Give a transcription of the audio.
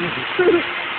Thank you.